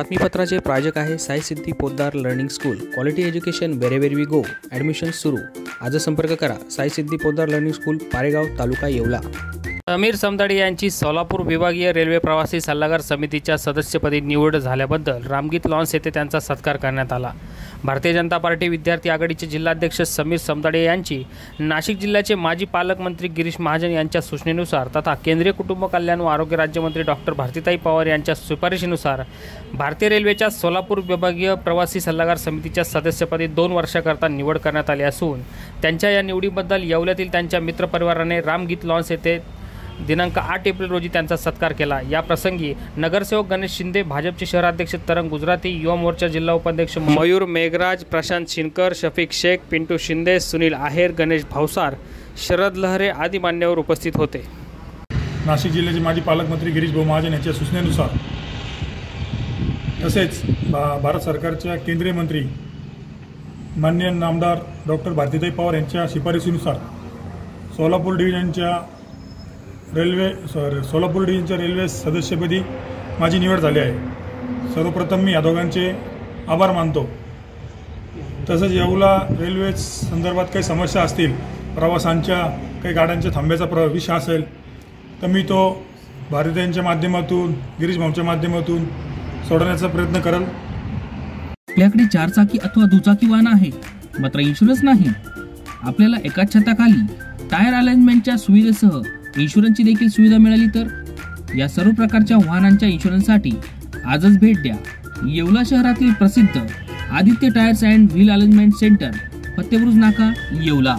बातमीपत्राचे प्रायोजक आहे Sai Siddhi Poddar learning school. Quality education wherever we go admission सुरू. आज संपर्क करा. Sai Siddhi Poddar learning school Paregaon taluka Yeola. Sameer Samdade यांची सोलापूर विभागीय रेल्वे प्रवासी सल्लागार समितीच्या सदस्यपदी निवड झाल्याबद्दल रामगीत लॉन्स येथे त्यांचा सत्कार करण्यात आला. भारतीय जनता पार्टी विद्यार्थी आघाडीचे जिल्हाध्यक्ष समीर समदाडे यांची नाशिक जिल्ह्याचे माजी पालकमंत्री गिरीश महाजन यांच्या सूचनेनुसार तथा केंद्रीय कुटुंब कल्याण व आरोग्य राज्यमंत्री डॉक्टर भारतीताई पवार यांच्या शिफारशीनुसार भारतीय रेल्वेच्या सोलापूर विभागीय प्रवासी सल्लागार समितीच्या सदस्यपदी दोन वर्षाकरता निवड करण्यात आली असून त्यांच्या या निवडीबद्दल येवल्यातील त्यांच्या मित्रपरिवाराने रामगीत लॉन्स येथे दिनांक आठ एप्रिल रोजी त्यांचा सत्कार केला. या प्रसंगी नगरसेवक गणेश शिंदे भाजपचे शहराध्यक्ष तरंग गुजराती युवा मोर्चा जिल्हा उपाध्यक्ष मयूर मेघराज प्रशांत शिनकर शफिक शेख पिंटू शिंदे सुनील आहेर गणेश भावसार शरद लहरे आदी मान्यवर उपस्थित होते. नाशिक जिल्ह्याचे माजी पालकमंत्री गिरीश भाऊ महाजन यांच्या सूचनेनुसार तसेच भा भारत सरकारच्या केंद्रीय मंत्री मान्य नामदार डॉक्टर भारतीताई पवार यांच्या शिफारशीनुसार सोलापूर डिव्हिजनच्या रेल्वे सॉरी सोलापूर डिव्हिजनच्या रेल्वे सदस्यपदी माझी निवड झाली आहे. सर्वप्रथम मी या दोघांचे आभार मानतो. तसंच येऊला रेल्वे संदर्भात काही समस्या असतील प्रवासांच्या काही गाड्यांच्या थांब्याचा प्र विषय असेल तर मी तो भारतीयांच्या माध्यमातून गिरीश भाऊच्या माध्यमातून सोडवण्याचा प्रयत्न करेल. आपल्याकडे चारचाकी अथवा दुचाकी वाहन आहे मात्र इन्शुरन्स नाही. आपल्याला एकाच छताखाली टायर अलाइनमेंटच्या सुविधेसह इन्शुरन्सची देखील सुविधा मिळाली तर? या सर्व प्रकारच्या वाहनांच्या इन्शुरन्ससाठी आजच भेट द्या. येवला शहरातील प्रसिद्ध Aditya tyres and wheel alignment centre Fateburuj Naka Yeola.